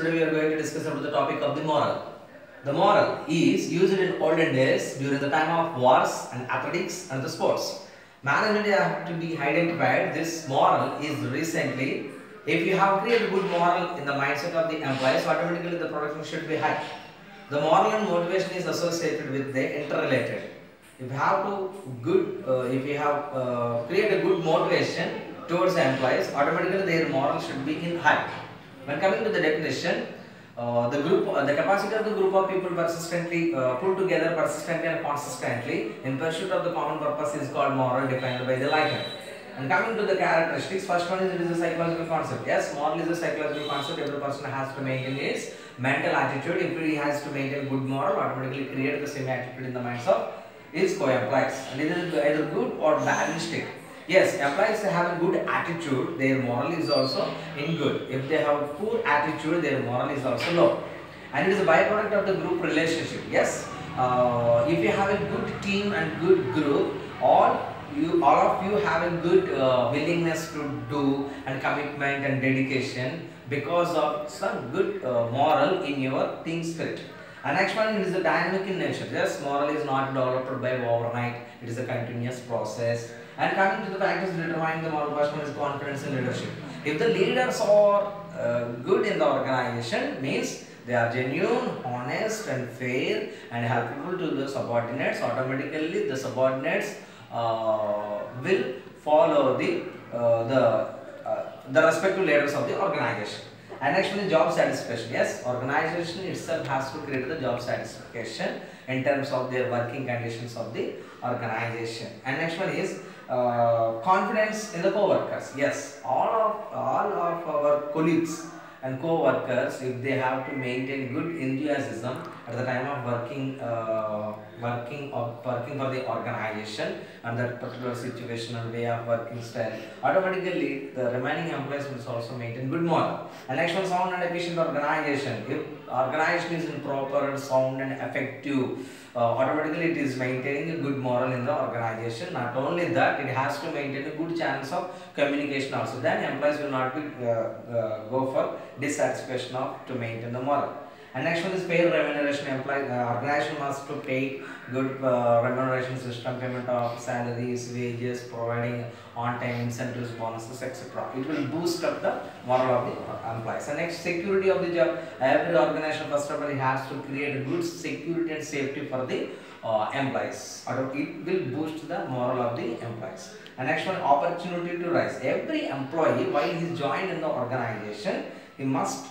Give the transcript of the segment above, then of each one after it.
Today we are going to discuss about the topic of the moral. The moral is used in olden days during the time of wars and athletics and the sports. Management have to be identified. This moral is recently, if you have created good moral in the mindset of the employees, automatically the production should be high. The moral and motivation is associated with the interrelated. If you have to good, uh, if you have uh, create a good motivation towards the employees, automatically their moral should be in high. When coming to the definition, uh, the group, uh, the capacity of the group of people persistently uh, pulled together persistently and consistently in pursuit of the common purpose is called moral, defined by the Lycan. And coming to the characteristics, first one is it is a psychological concept. Yes, moral is a psychological concept. Every person has to maintain his mental attitude. If he has to maintain good moral, automatically create the same attitude in the minds of his co-employees. And it is either good or bad mistake. Yes, employees have a good attitude, their moral is also in good. If they have poor attitude, their moral is also low. And it is a byproduct of the group relationship. Yes, uh, if you have a good team and good group, all you all of you have a good uh, willingness to do and commitment and dedication because of some good uh, moral in your team spirit. And next one is a dynamic in nature. Yes, moral is not developed by overnight. It is a continuous process. And coming to the factors determining the moral person is confidence in leadership. If the leaders are uh, good in the organization, means they are genuine, honest, and fair, and helpful to the subordinates. Automatically, the subordinates uh, will follow the uh, the uh, the respective leaders of the organization. And actually job satisfaction. Yes, organization itself has to create the job satisfaction in terms of their working conditions of the organization. And next one is uh, confidence in the co-workers. Yes, all of all of our colleagues and co-workers, if they have to maintain good enthusiasm at the time of working, uh, working or working for the organization and that particular situation and way of working style, automatically the remaining employees also maintain good morale And next one, sound and efficient organization. If organization is in proper and sound and effective, uh, automatically it is maintaining a good moral in the organization. Not only that, it has to maintain a good chance of communication also. Then employees will not be uh, uh, go for dissatisfaction of to maintain the moral. And next one is fair remuneration. Employee uh, organization must to pay good uh, remuneration system, payment of salaries, wages, providing on-time incentives, bonuses, etc. It will boost up the moral of the employees. And next, security of the job. Every organization first of all has to create good security and safety for the uh, employees. Or it will boost the moral of the employees. And next one, opportunity to rise. Every employee, while he joined in the organization, he must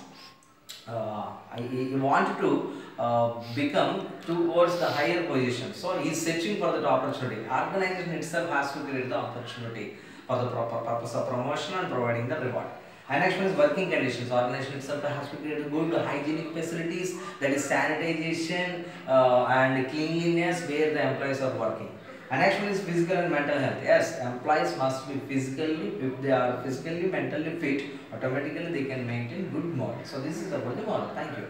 uh, he want to uh, become towards the higher position. So he is searching for that opportunity. Organization itself has to create the opportunity for the proper purpose of promotion and providing the reward. And next one is working conditions. Organization itself has to create good hygienic facilities, that is sanitization uh, and cleanliness where the employees are working. And next one is physical and mental health. Yes, employees must be physically, if they are physically, mentally fit, automatically they can maintain good moral. So this is about the moral. Thank you.